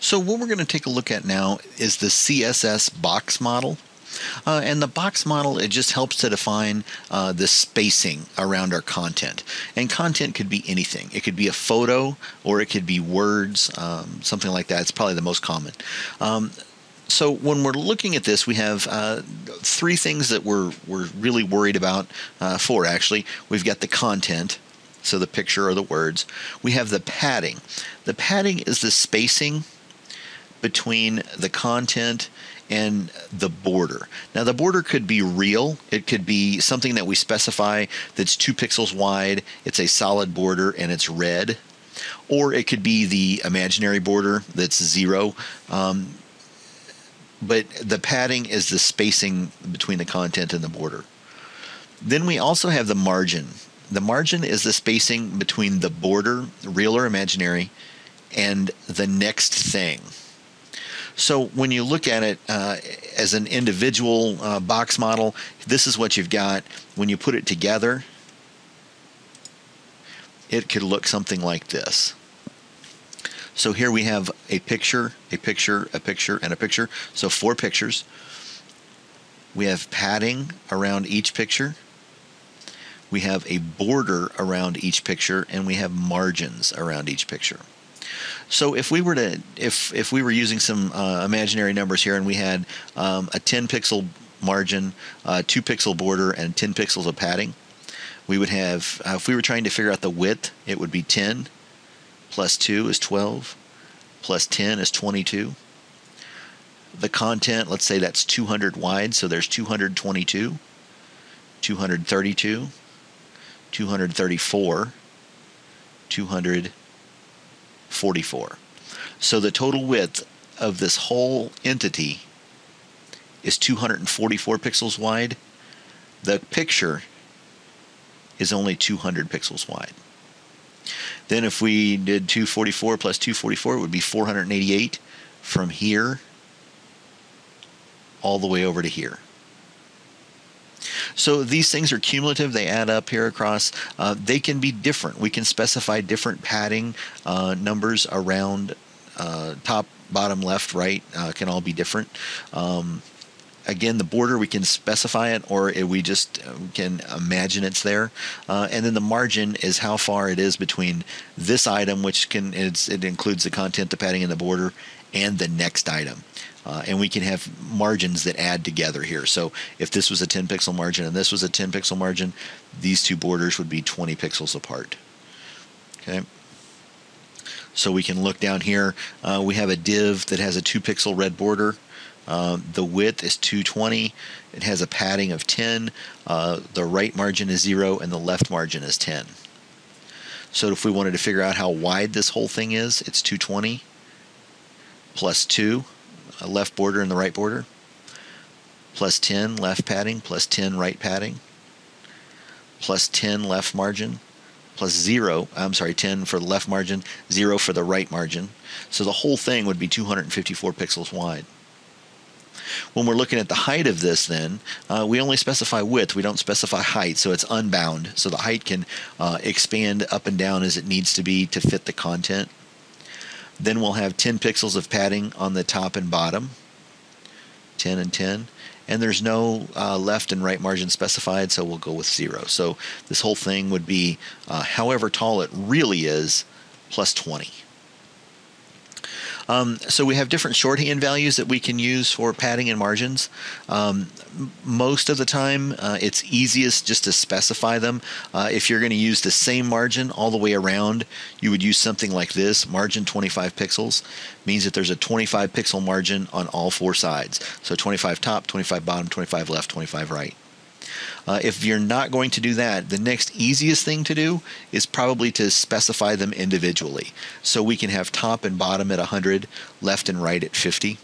So what we're going to take a look at now is the CSS box model. Uh, and the box model, it just helps to define uh, the spacing around our content. And content could be anything. It could be a photo or it could be words, um, something like that. It's probably the most common. Um, so when we're looking at this, we have uh, three things that we're, we're really worried about uh, for actually. We've got the content, so the picture or the words. We have the padding. The padding is the spacing between the content and the border. Now, the border could be real, it could be something that we specify that's two pixels wide, it's a solid border, and it's red. Or it could be the imaginary border that's zero. Um, but the padding is the spacing between the content and the border. Then we also have the margin. The margin is the spacing between the border, real or imaginary, and the next thing. So when you look at it uh, as an individual uh, box model, this is what you've got. When you put it together, it could look something like this. So here we have a picture, a picture, a picture, and a picture. So four pictures. We have padding around each picture. We have a border around each picture, and we have margins around each picture. So if we were to, if if we were using some uh, imaginary numbers here, and we had um, a 10 pixel margin, uh, two pixel border, and 10 pixels of padding, we would have. Uh, if we were trying to figure out the width, it would be 10 plus 2 is 12, plus 10 is 22. The content, let's say that's 200 wide, so there's 222, 232, 234, 244. So the total width of this whole entity is 244 pixels wide. The picture is only 200 pixels wide. Then if we did 244 plus 244, it would be 488 from here all the way over to here. So these things are cumulative. They add up here across. Uh, they can be different. We can specify different padding uh, numbers around uh, top, bottom, left, right. Uh, can all be different. Um, again, the border we can specify it, or we just uh, can imagine it's there. Uh, and then the margin is how far it is between this item, which can it includes the content, the padding, and the border, and the next item. Uh, and we can have margins that add together here. So if this was a 10 pixel margin and this was a 10 pixel margin, these two borders would be 20 pixels apart. Okay. So we can look down here. Uh, we have a div that has a 2 pixel red border. Uh, the width is 220. It has a padding of 10. Uh, the right margin is 0 and the left margin is 10. So if we wanted to figure out how wide this whole thing is, it's 220 plus 2 a left border and the right border, plus 10 left padding, plus 10 right padding, plus 10 left margin, plus 0, I'm sorry, 10 for the left margin, 0 for the right margin. So the whole thing would be 254 pixels wide. When we're looking at the height of this, then, uh, we only specify width. We don't specify height, so it's unbound. So the height can uh, expand up and down as it needs to be to fit the content. Then we'll have 10 pixels of padding on the top and bottom, 10 and 10. And there's no uh, left and right margin specified, so we'll go with zero. So this whole thing would be uh, however tall it really is, plus 20. Um, so we have different shorthand values that we can use for padding and margins. Um, most of the time, uh, it's easiest just to specify them. Uh, if you're going to use the same margin all the way around, you would use something like this, margin 25 pixels. Means that there's a 25 pixel margin on all four sides. So 25 top, 25 bottom, 25 left, 25 right. Uh, if you're not going to do that, the next easiest thing to do is probably to specify them individually. So we can have top and bottom at 100, left and right at 50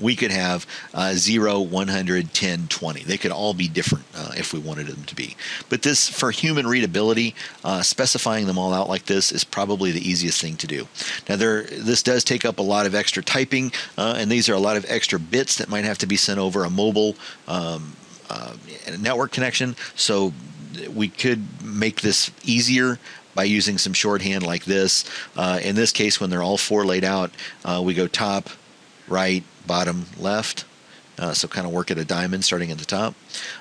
we could have uh, 0, 100, 10, 20. They could all be different uh, if we wanted them to be. But this, for human readability, uh, specifying them all out like this is probably the easiest thing to do. Now, there, this does take up a lot of extra typing, uh, and these are a lot of extra bits that might have to be sent over a mobile um, uh, network connection. So we could make this easier, by using some shorthand like this. Uh, in this case, when they're all four laid out, uh, we go top, right, bottom, left. Uh, so kind of work at a diamond starting at the top.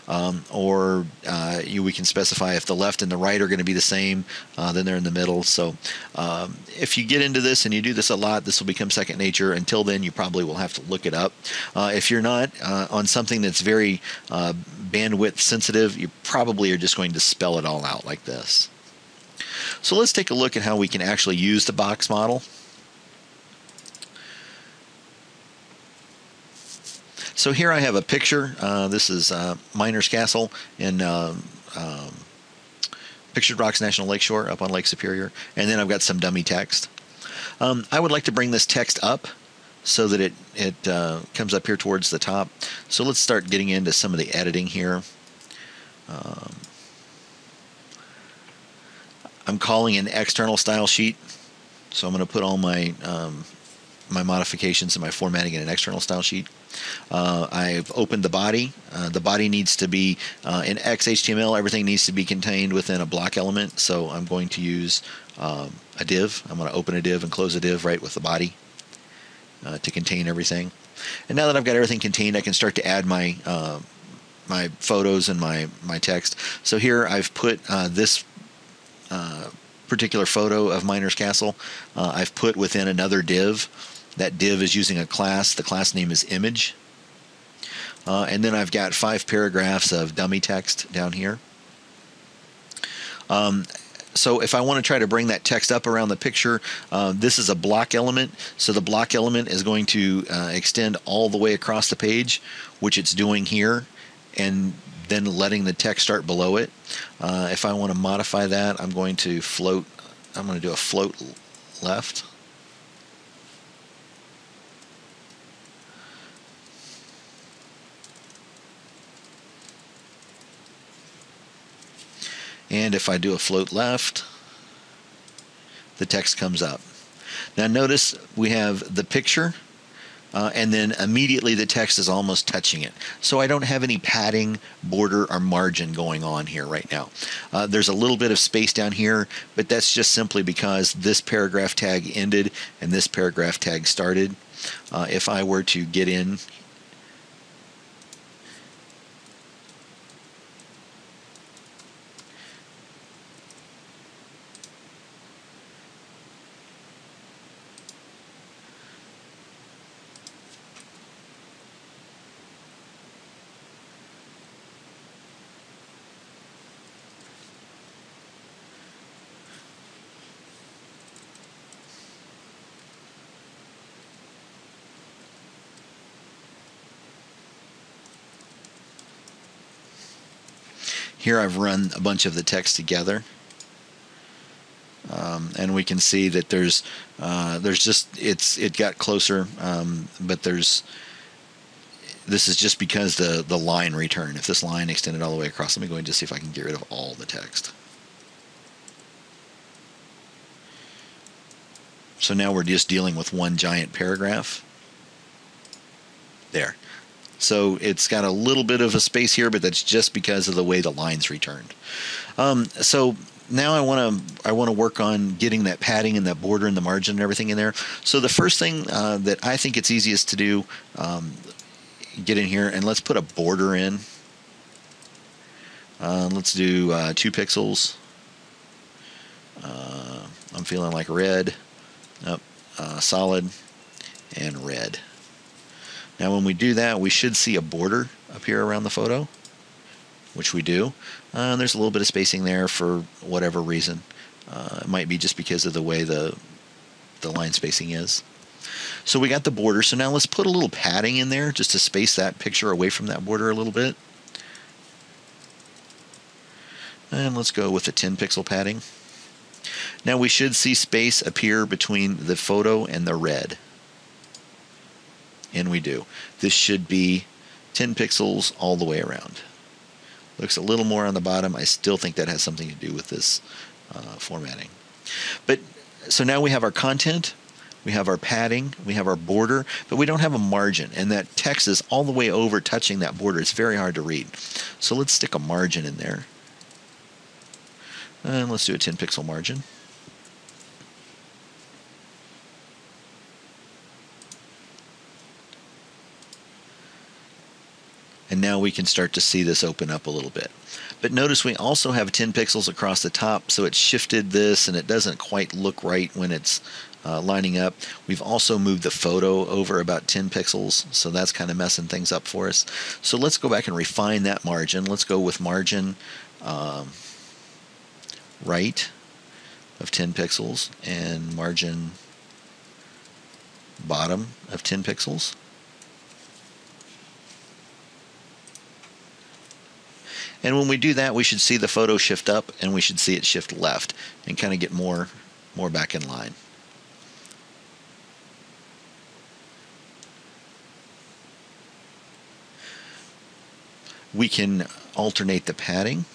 Um, or uh, you, we can specify if the left and the right are going to be the same, uh, then they're in the middle. So um, if you get into this and you do this a lot, this will become second nature. Until then, you probably will have to look it up. Uh, if you're not uh, on something that's very uh, bandwidth sensitive, you probably are just going to spell it all out like this. So let's take a look at how we can actually use the box model. So here I have a picture. Uh, this is uh, Miners Castle in um, um, Pictured Rocks National Lakeshore up on Lake Superior. And then I've got some dummy text. Um, I would like to bring this text up so that it, it uh, comes up here towards the top. So let's start getting into some of the editing here. Um, I'm calling an external style sheet. So I'm going to put all my um, my modifications and my formatting in an external style sheet. Uh, I've opened the body. Uh, the body needs to be uh, in XHTML. Everything needs to be contained within a block element. So I'm going to use um, a div. I'm going to open a div and close a div right with the body uh, to contain everything. And now that I've got everything contained, I can start to add my uh, my photos and my my text. So here I've put uh, this particular photo of Miner's Castle. I've put within another div that div is using a class. The class name is image. Uh, and then I've got five paragraphs of dummy text down here. Um, so if I want to try to bring that text up around the picture, uh, this is a block element. So the block element is going to uh, extend all the way across the page, which it's doing here, and then letting the text start below it. Uh, if I want to modify that, I'm going to float. I'm going to do a float left. And if I do a float left, the text comes up. Now notice we have the picture uh, and then immediately the text is almost touching it. So I don't have any padding, border, or margin going on here right now. Uh, there's a little bit of space down here, but that's just simply because this paragraph tag ended and this paragraph tag started. Uh, if I were to get in Here I've run a bunch of the text together. Um, and we can see that there's uh, there's just it's it got closer, um, but there's this is just because the the line return. If this line extended all the way across, let me go and just see if I can get rid of all the text. So now we're just dealing with one giant paragraph. There. So it's got a little bit of a space here, but that's just because of the way the lines returned. Um, so now I want to I want to work on getting that padding and that border and the margin and everything in there. So the first thing uh, that I think it's easiest to do, um, get in here and let's put a border in. Uh, let's do uh, two pixels. Uh, I'm feeling like red, oh, solid, and red. Now when we do that, we should see a border appear around the photo, which we do. Uh, there's a little bit of spacing there for whatever reason. Uh, it might be just because of the way the, the line spacing is. So we got the border. So now let's put a little padding in there just to space that picture away from that border a little bit. And let's go with the 10 pixel padding. Now we should see space appear between the photo and the red and we do. This should be 10 pixels all the way around. Looks a little more on the bottom. I still think that has something to do with this uh, formatting. But so now we have our content, we have our padding, we have our border, but we don't have a margin. And that text is all the way over touching that border. It's very hard to read. So let's stick a margin in there. And let's do a 10 pixel margin. And now we can start to see this open up a little bit. But notice we also have 10 pixels across the top, so it's shifted this and it doesn't quite look right when it's uh, lining up. We've also moved the photo over about 10 pixels, so that's kind of messing things up for us. So let's go back and refine that margin. Let's go with margin um, right of 10 pixels and margin bottom of 10 pixels. And when we do that, we should see the photo shift up and we should see it shift left and kind of get more, more back in line. We can alternate the padding.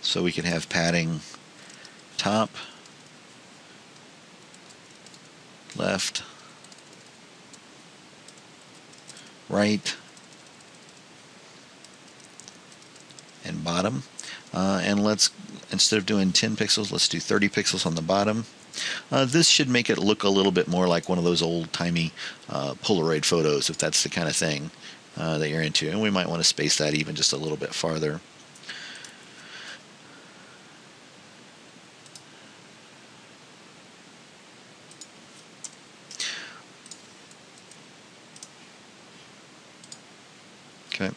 So we can have padding top, left, right, and bottom. Uh, and let's, instead of doing 10 pixels, let's do 30 pixels on the bottom. Uh, this should make it look a little bit more like one of those old-timey uh, Polaroid photos, if that's the kind of thing uh, that you're into. And we might want to space that even just a little bit farther. Okay.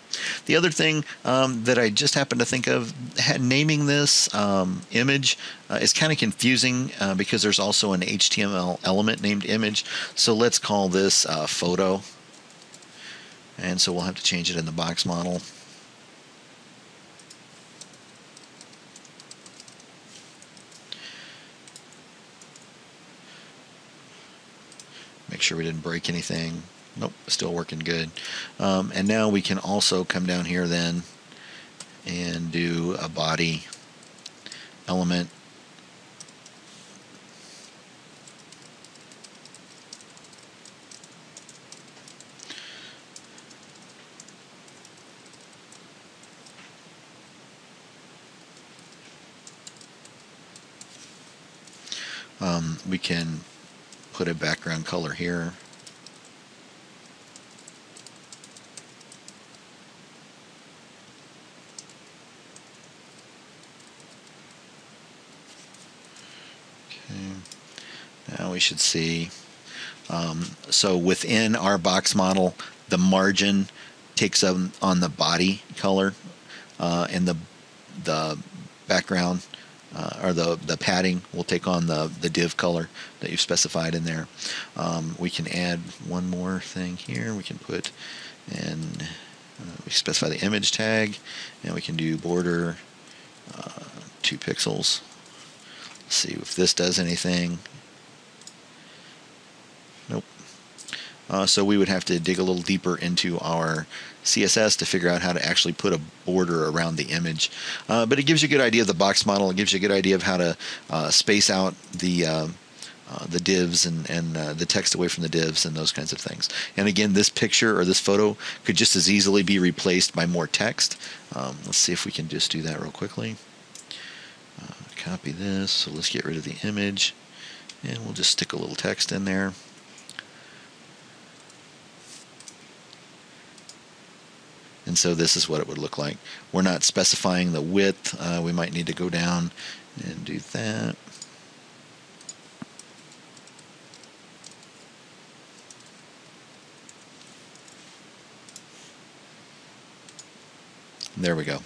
The other thing um, that I just happened to think of, naming this um, image uh, is kind of confusing uh, because there's also an HTML element named image. So let's call this uh, photo. And so we'll have to change it in the box model. Make sure we didn't break anything. Nope, still working good. Um, and now we can also come down here then and do a body element. Um, we can put a background color here. Now we should see. Um, so within our box model, the margin takes on, on the body color uh, and the the background uh, or the the padding will take on the the div color that you've specified in there. Um, we can add one more thing here. We can put in uh, we specify the image tag and we can do border uh, two pixels. See if this does anything. Uh, so we would have to dig a little deeper into our CSS to figure out how to actually put a border around the image. Uh, but it gives you a good idea of the box model. It gives you a good idea of how to uh, space out the uh, uh, the divs and, and uh, the text away from the divs and those kinds of things. And again, this picture or this photo could just as easily be replaced by more text. Um, let's see if we can just do that real quickly. copy this. So let's get rid of the image. And we'll just stick a little text in there. And so this is what it would look like. We're not specifying the width. Uh, we might need to go down and do that. There we go.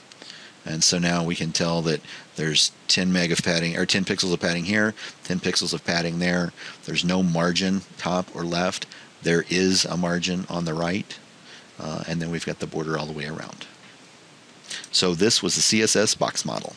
And so now we can tell that there's 10 meg of padding or 10 pixels of padding here, 10 pixels of padding there. There's no margin top or left. There is a margin on the right. And then we've got the border all the way around. So this was the CSS box model.